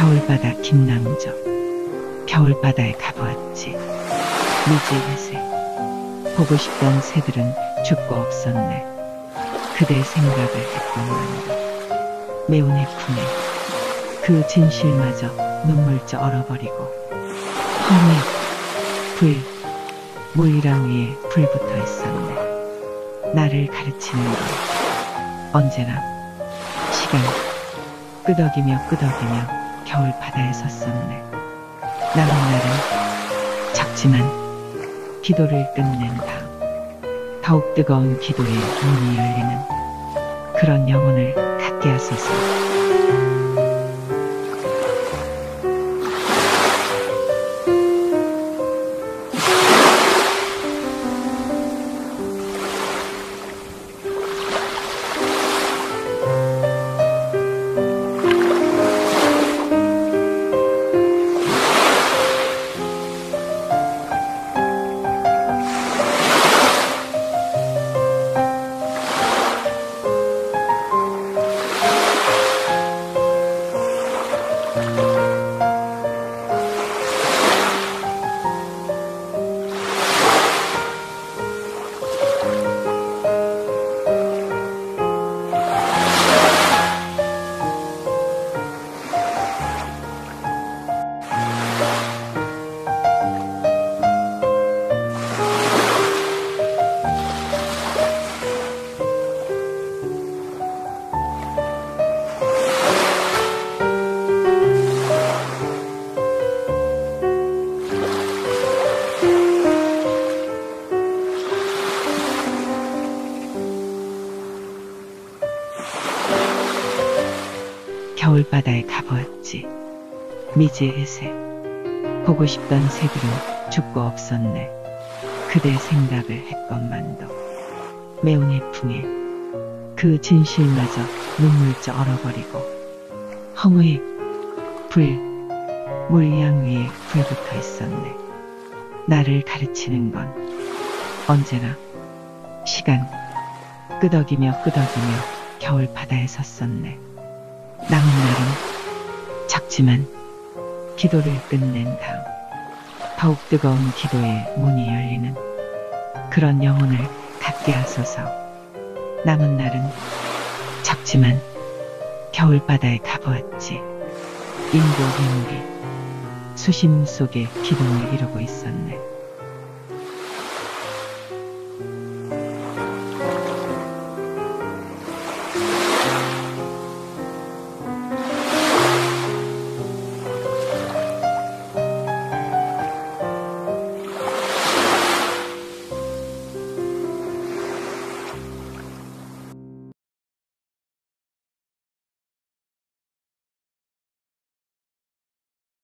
겨울바다 김남조 겨울바다에 가보았지. 미지의새. 보고 싶던 새들은 죽고 없었네. 그대 생각을 했건만도 매우 내 품에 그 진실마저 눈물져 얼어버리고 허무에 불 무이랑 위에 불 붙어 있었네. 나를 가르치는 건 언제나 시간. 끄덕이며 끄덕이며 겨울 바다에 섰었네. 남은 날은 작지만 기도를 끝낸 다음 더욱 뜨거운 기도의 문이 열리는 그런 영혼을 갖게 하소서. 겨울바다에 가보았지. 미지의 새. 보고 싶던 새들은 죽고 없었네. 그대 생각을 했건만도 내 품에 그 진실마저 눈물져 얼어버리고 허무의 불, 물양 위에 불 붙어 있었네. 나를 가르치는 건 언제나 시간 끄덕이며 끄덕이며 겨울 바다에 섰었네. 남은 날은 작지만 기도를 끝낸 다음 더욱 뜨거운 기도의 문이 열리는 그런 영혼을 갖게 하소서. 남은 날은 작지만 겨울바다에 가보았지. 인도 해물이 수심 속에 기둥을 이루고 있었네.